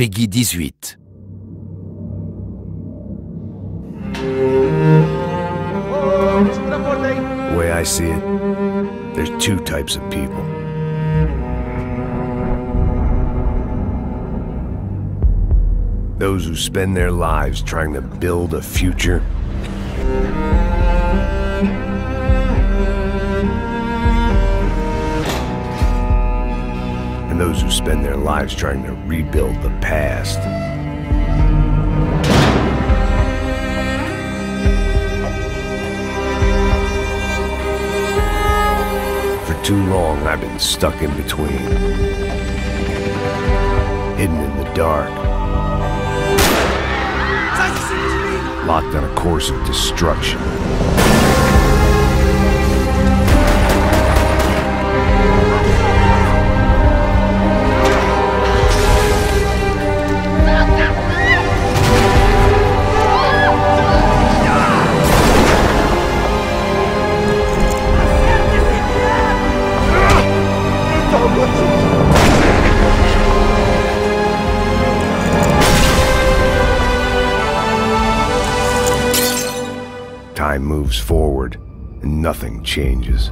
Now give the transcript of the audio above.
PEGI 18. The way I see it, there's two types of people. Those who spend their lives trying to build a future. And those who spend their lives trying to rebuild the past. For too long, I've been stuck in between. Hidden in the dark. Locked on a course of destruction. Time moves forward, and nothing changes.